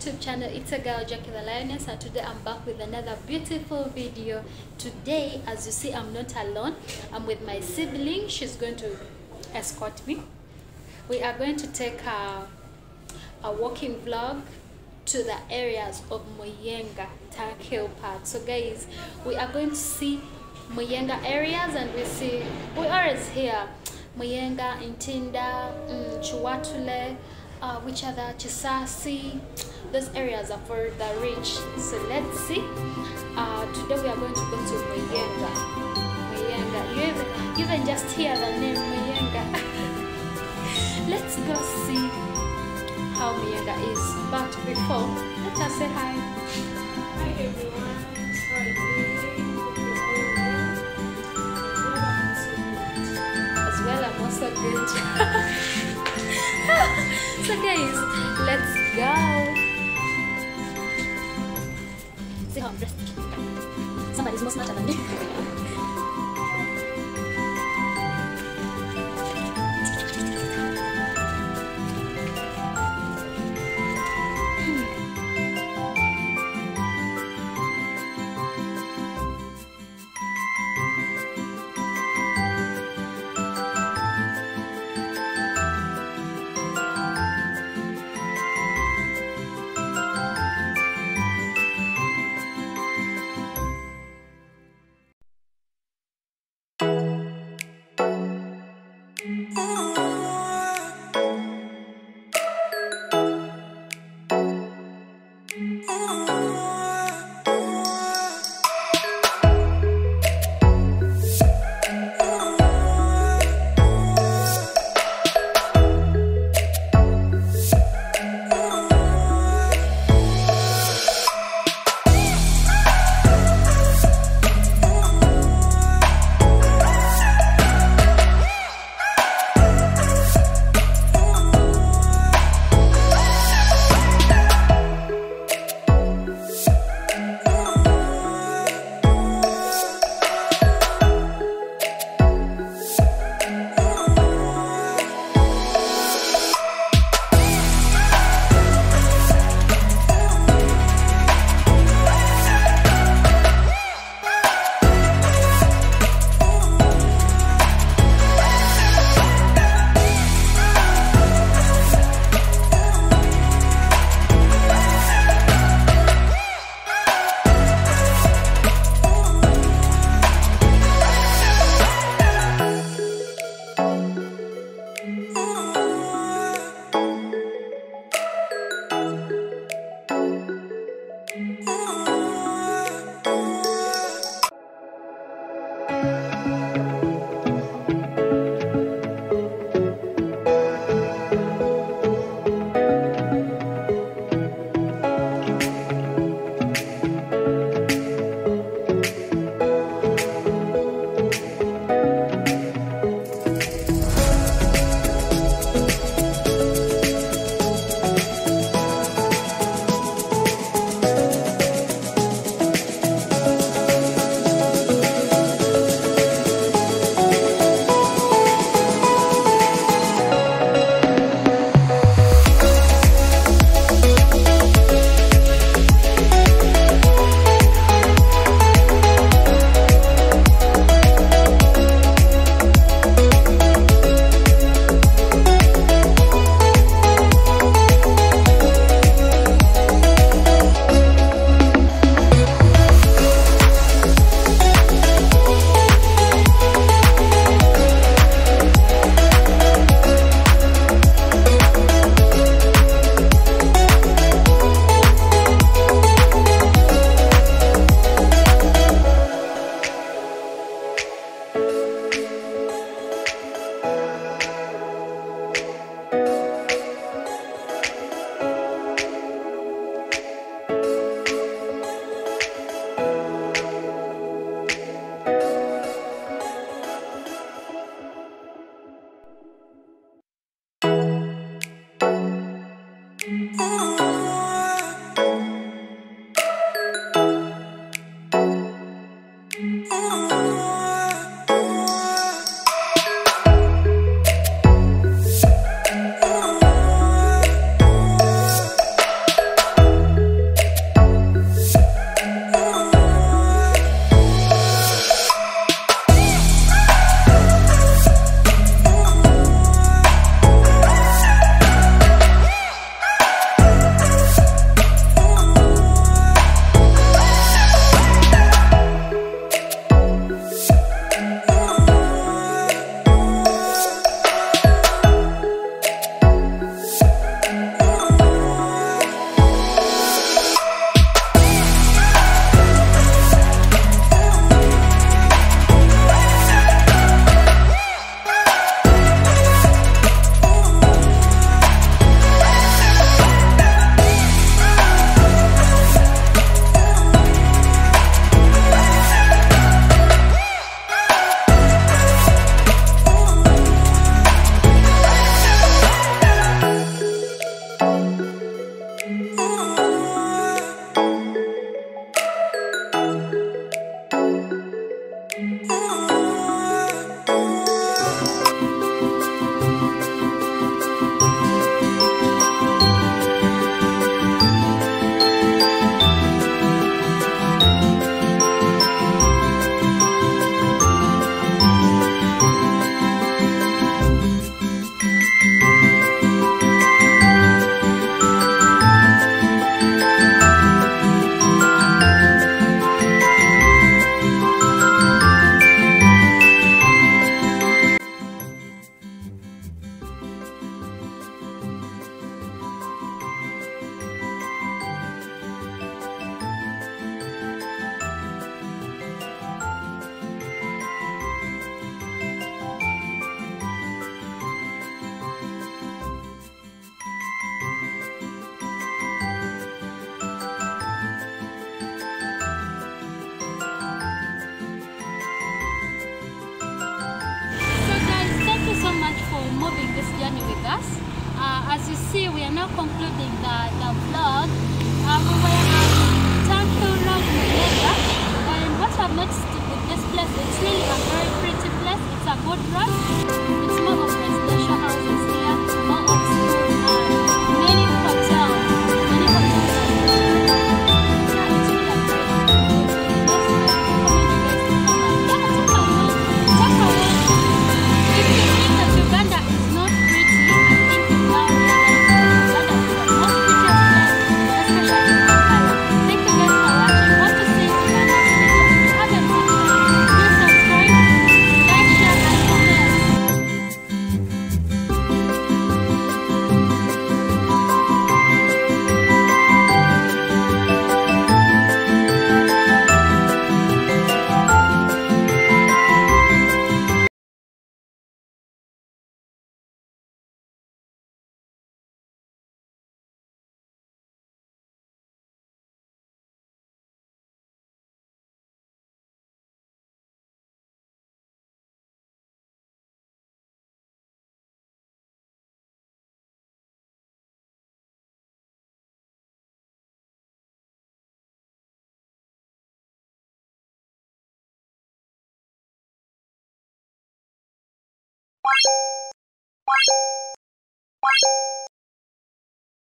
YouTube channel. It's a girl, Jackie the Lioness, and today I'm back with another beautiful video. Today, as you see, I'm not alone. I'm with my sibling. She's going to escort me. We are going to take a, a walking vlog to the areas of Muyenga, Tank Hill Park. So guys, we are going to see Muyenga areas and we see, we always hear Muyenga, Ntinda, mm, Kiwatule, uh, which other, Kisaasi. Those areas are for the rich. So let's see. Uh, today we are going to go to Muyenga. Muyenga. You even, even just hear the name Muyenga. let's go see how Muyenga is. But before, let us say hi. Hi everyone, how are you doing? Hope you're all well. I'm as well. I'm also good. so guys, let's go. See how I'm dressed. Somebody's more smarter than me. see, we are now concluding the, the vlog. Uh, we were ピッ!